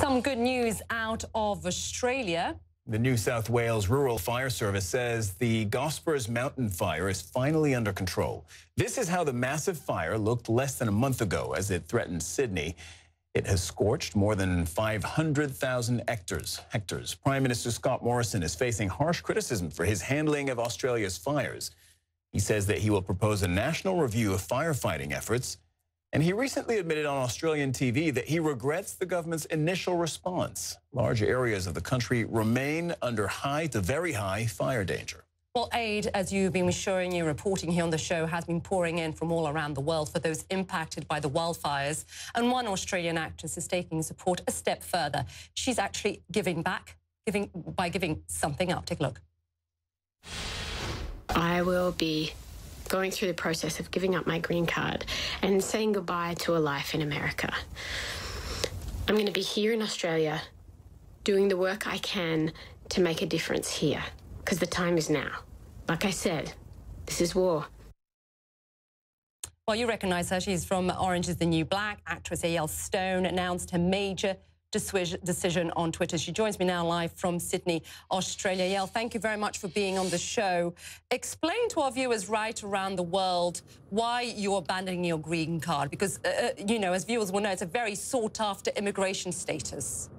Some good news out of Australia. The New South Wales Rural Fire Service says the Gospers Mountain fire is finally under control. This is how the massive fire looked less than a month ago as it threatened Sydney. It has scorched more than 500,000 hectares. hectares. Prime Minister Scott Morrison is facing harsh criticism for his handling of Australia's fires. He says that he will propose a national review of firefighting efforts and he recently admitted on Australian TV that he regrets the government's initial response. Large areas of the country remain under high to very high fire danger. Well, aid, as you've been showing you, reporting here on the show, has been pouring in from all around the world for those impacted by the wildfires. And one Australian actress is taking support a step further. She's actually giving back, giving by giving something up. Take a look. I will be going through the process of giving up my green card and saying goodbye to a life in America. I'm going to be here in Australia doing the work I can to make a difference here because the time is now. Like I said, this is war. Well, you recognise her. She's from Orange is the New Black. Actress Yael Stone announced her major decision on Twitter. She joins me now live from Sydney, Australia. Yael, thank you very much for being on the show. Explain to our viewers right around the world why you're abandoning your green card, because, uh, uh you know, as viewers will know, it's a very sought-after immigration status.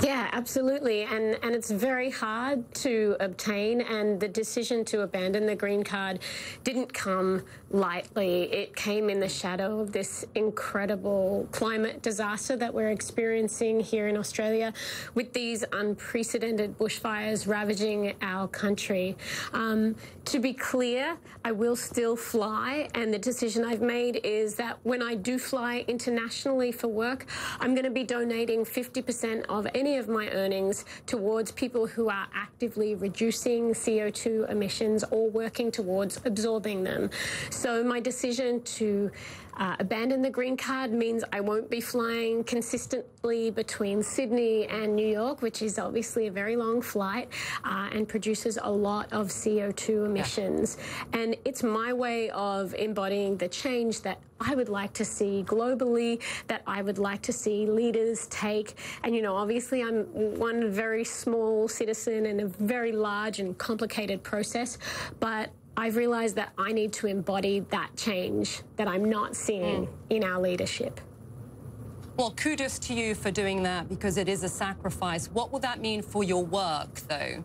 Yeah, absolutely. And, and it's very hard to obtain. And the decision to abandon the green card didn't come lightly. It came in the shadow of this incredible climate disaster that we're experiencing here in Australia with these unprecedented bushfires ravaging our country. Um, to be clear, I will still fly. And the decision I've made is that when I do fly internationally for work, I'm going to be donating 50% of any of my earnings towards people who are actively reducing CO2 emissions or working towards absorbing them. So my decision to uh, abandon the green card means I won't be flying consistently between Sydney and New York, which is obviously a very long flight uh, and produces a lot of CO2 emissions. Yeah. And it's my way of embodying the change that I would like to see globally, that I would like to see leaders take. And, you know, obviously I'm one very small citizen in a very large and complicated process, but I've realized that I need to embody that change that I'm not seeing mm. in our leadership. Well, kudos to you for doing that because it is a sacrifice. What will that mean for your work, though?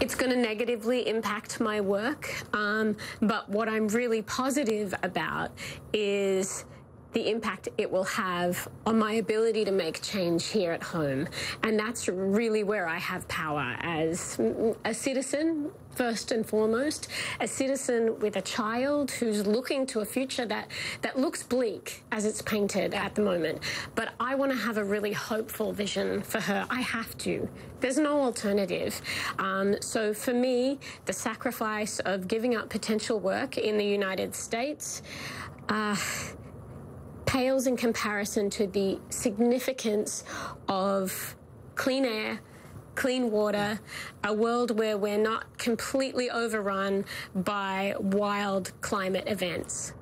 It's going to negatively impact my work, um, but what I'm really positive about is the impact it will have on my ability to make change here at home. And that's really where I have power as a citizen, first and foremost, a citizen with a child who's looking to a future that, that looks bleak as it's painted at the moment. But I want to have a really hopeful vision for her. I have to. There's no alternative. Um, so for me, the sacrifice of giving up potential work in the United States, uh, pales in comparison to the significance of clean air, clean water, a world where we're not completely overrun by wild climate events.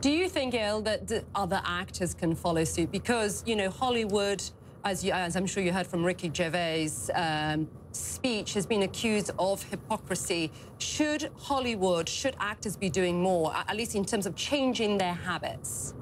Do you think, El, that other actors can follow suit? Because, you know, Hollywood as, you, as I'm sure you heard from Ricky Gervais' um, speech, has been accused of hypocrisy. Should Hollywood, should actors be doing more, at least in terms of changing their habits?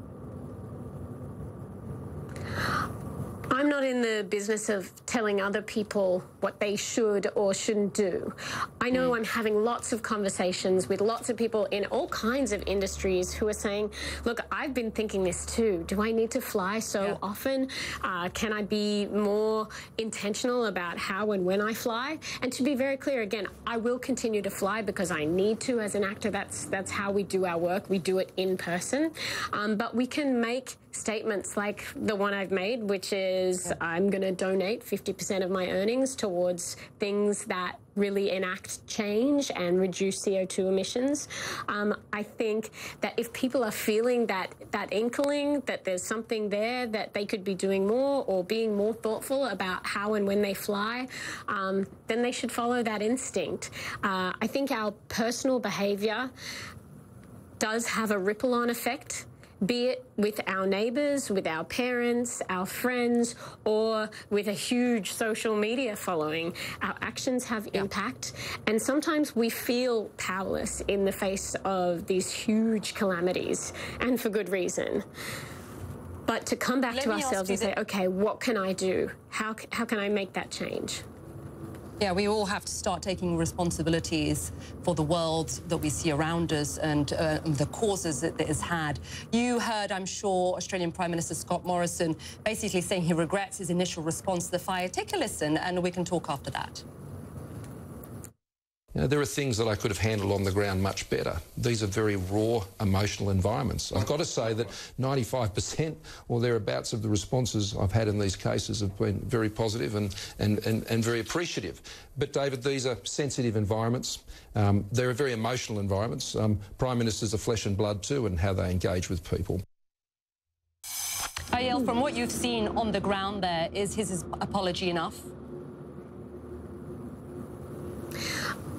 I'm not in the business of telling other people what they should or shouldn't do. I know mm. I'm having lots of conversations with lots of people in all kinds of industries who are saying, look, I've been thinking this too. Do I need to fly so yeah. often? Uh, can I be more intentional about how and when I fly? And to be very clear, again, I will continue to fly because I need to as an actor. That's, that's how we do our work. We do it in person. Um, but we can make statements like the one I've made, which is I'm going to donate 50% of my earnings towards things that really enact change and reduce CO2 emissions. Um, I think that if people are feeling that that inkling that there's something there that they could be doing more or being more thoughtful about how and when they fly, um, then they should follow that instinct. Uh, I think our personal behaviour does have a ripple on effect be it with our neighbours, with our parents, our friends, or with a huge social media following. Our actions have impact, and sometimes we feel powerless in the face of these huge calamities, and for good reason. But to come back Let to ourselves and say, okay, what can I do? How, how can I make that change? Yeah, we all have to start taking responsibilities for the world that we see around us and uh, the causes that it has had. You heard, I'm sure, Australian Prime Minister Scott Morrison basically saying he regrets his initial response to the fire. Take a listen and we can talk after that. You know, there are things that I could have handled on the ground much better. These are very raw, emotional environments. I've got to say that 95% or thereabouts of the responses I've had in these cases have been very positive and, and, and, and very appreciative. But, David, these are sensitive environments. Um, they're very emotional environments. Um, Prime Ministers are flesh and blood too and how they engage with people. Yael, from what you've seen on the ground there, is his apology enough?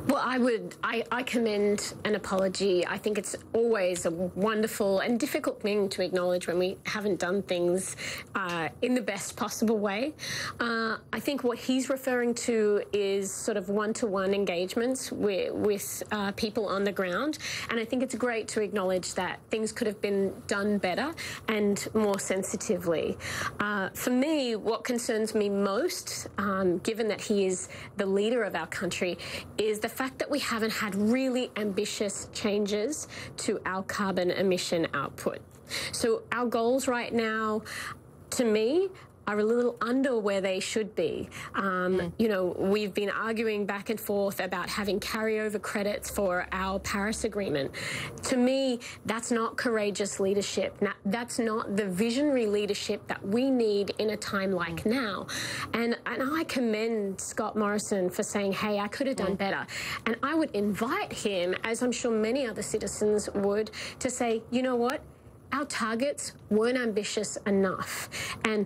Well, I would, I, I, commend an apology. I think it's always a wonderful and difficult thing to acknowledge when we haven't done things uh, in the best possible way. Uh, I think what he's referring to is sort of one to one engagements with, with uh, people on the ground. And I think it's great to acknowledge that things could have been done better and more sensitively. Uh, for me, what concerns me most, um, given that he is the leader of our country, is the fact that we haven't had really ambitious changes to our carbon emission output. So our goals right now to me are a little under where they should be. Um, mm. You know, we've been arguing back and forth about having carryover credits for our Paris Agreement. To me, that's not courageous leadership. That's not the visionary leadership that we need in a time like mm. now. And, and I commend Scott Morrison for saying, hey, I could have done mm. better. And I would invite him, as I'm sure many other citizens would, to say, you know what? Our targets weren't ambitious enough. And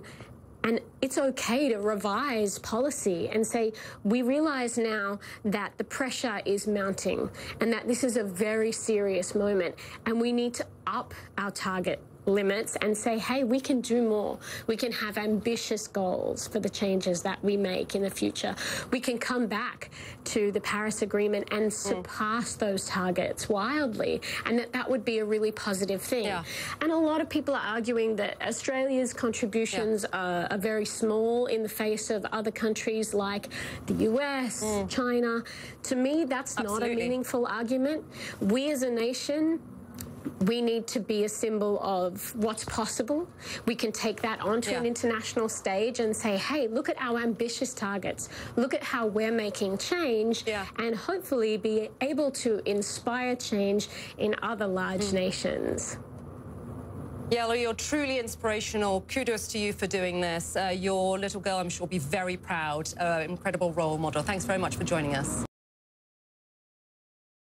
and it's okay to revise policy and say, we realize now that the pressure is mounting and that this is a very serious moment and we need to up our target limits and say, hey, we can do more. We can have ambitious goals for the changes that we make in the future. We can come back to the Paris Agreement and mm. surpass mm. those targets wildly. And that that would be a really positive thing. Yeah. And a lot of people are arguing that Australia's contributions yeah. are, are, very small in the face of other countries like the US, mm. China. To me, that's Absolutely. not a meaningful argument. We as a nation we need to be a symbol of what's possible. We can take that onto yeah. an international stage and say, hey, look at our ambitious targets. Look at how we're making change yeah. and hopefully be able to inspire change in other large mm. nations. Yael, you're truly inspirational. Kudos to you for doing this. Uh, your little girl, I'm sure, will be very proud. Uh, incredible role model. Thanks very much for joining us.